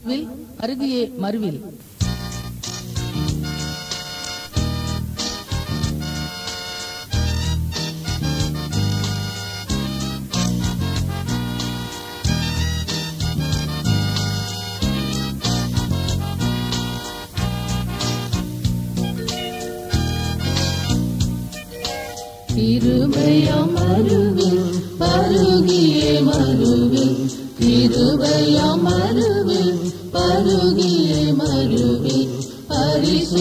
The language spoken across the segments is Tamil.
வில் அருகியே மறுவில் கிருபையாம் மருவில் அருகியே மருகு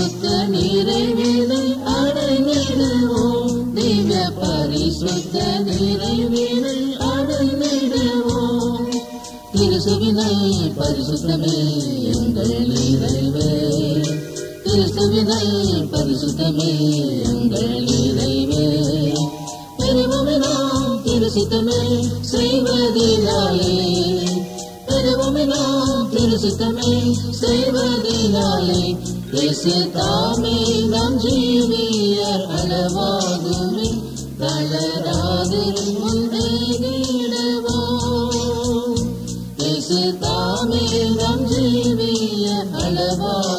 பரிசுத்த நிறைவினை அடைந்திடுவோம். திவ்ய பரிசுத்த நிறைவினை அடைந்திடுவோம். திருசுவினை பரிசுத்தமே எங்கள் நிறைவே திருசுவினை பரிசுத்தமே எங்கள் நிறைவே பெருமை நாம் திருசித்தமே செய்வதினாலே. பெருமை நாம் திருசித்தமே செய்வதினாலே இயேசு தாமே நம் ஜீவியர் அளவாகுமே தளராதிரும் முன்னேறிடுவோம் இயேசு தாமே நம் ஜீவியர் அளவாகும்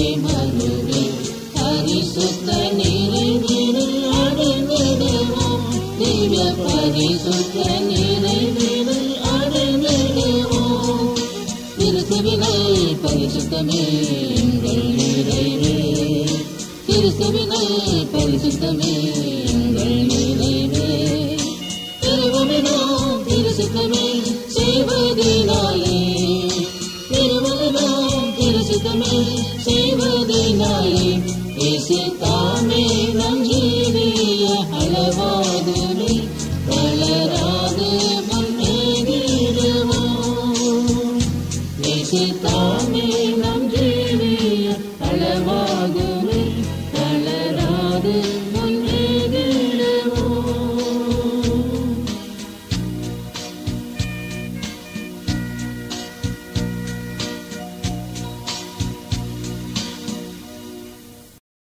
பரிசுத்தமே எங்கள் நிறைவே கிறிஸ்துவினை பரிசுத்தமே எங்கள் நிறைவே திருவமினோம் திருசுத்தமே செய்வதினாலே. திருவமினோம் திருசுத்தமே 瞳の